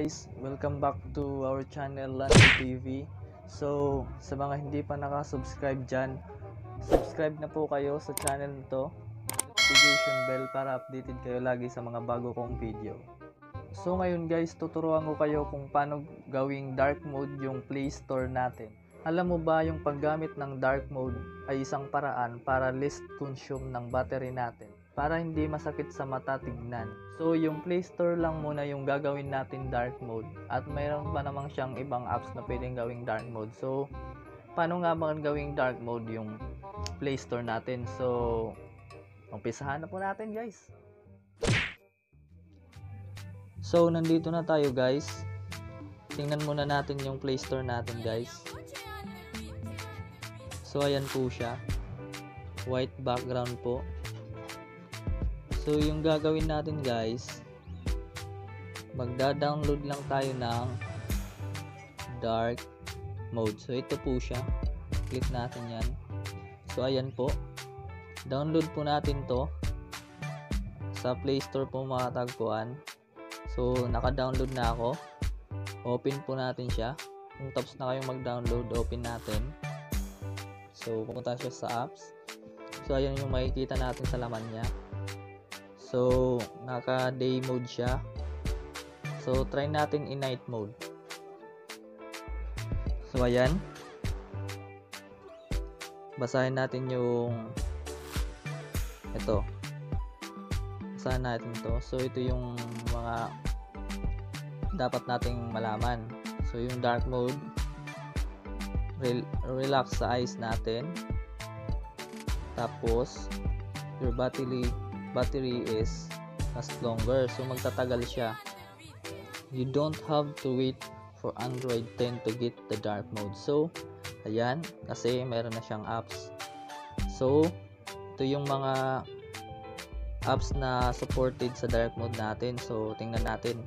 guys, welcome back to our channel Lando TV. So, sa mga hindi pa nakasubscribe dyan, subscribe na po kayo sa channel nito, notification bell para updated kayo lagi sa mga bago kong video. So ngayon guys, tuturuan ko kayo kung paano gawing dark mode yung Play Store natin. Alam mo ba yung paggamit ng dark mode ay isang paraan para less consume ng battery natin para hindi masakit sa mata tignan. So yung Play Store lang muna yung gagawin natin dark mode at mayroon pa namang siyang ibang apps na pwedeng gawing dark mode. So paano nga ba gawing dark mode yung Play Store natin? So umpisahan na po natin guys. So, nandito na tayo guys. Tingnan muna natin yung Play Store natin guys. So, ayan po siya. White background po. So, yung gagawin natin guys, magda-download lang tayo ng dark mode. So, ito po siya. Click natin yan. So, ayan po. Download po natin to sa Play Store po matatagpuan. So, naka-download na ako. Open po natin siya. Kung tapos na kayong mag-download, open natin. So, pupunta siya sa apps. So, ayan yung makikita natin sa laman niya. So, naka-day mode siya. So, try natin in night mode. So, ayan. Basahin natin yung ito basahin natin to so ito yung mga dapat nating malaman so yung dark mode rel relax sa eyes natin tapos your battery battery is last longer so magtatagal siya you don't have to wait for Android 10 to get the dark mode so ayan kasi meron na siyang apps so ito yung mga apps na supported sa dark mode natin. So, tingnan natin.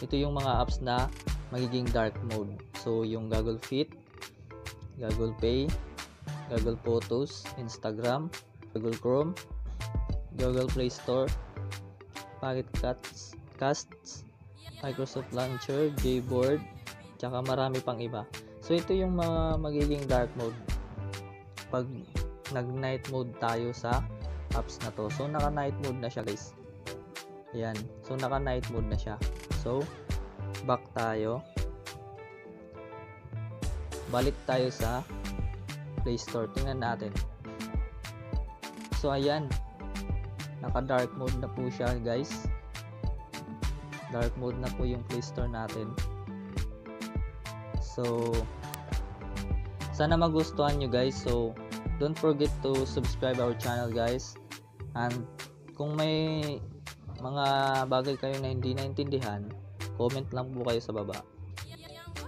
Ito yung mga apps na magiging dark mode. So, yung Google Fit, Google Pay, Google Photos, Instagram, Google Chrome, Google Play Store, Pocket Casts, Casts, Microsoft Launcher, Jboard, tsaka marami pang iba. So, ito yung mga magiging dark mode pag nag night mode tayo sa apps na to. So, naka night mode na siya guys. Ayan. So, naka night mode na siya. So, back tayo. Balik tayo sa Play Store. Tingnan natin. So, ayan. Naka dark mode na po siya guys. Dark mode na po yung Play Store natin. So, sana magustuhan nyo guys. So, don't forget to subscribe our channel guys. And kung may mga bagay kayo na hindi naintindihan, comment lang po kayo sa baba.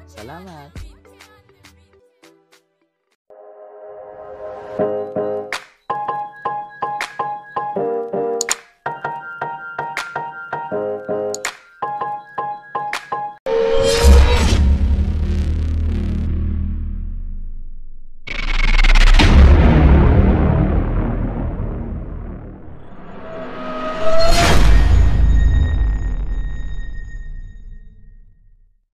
Salamat!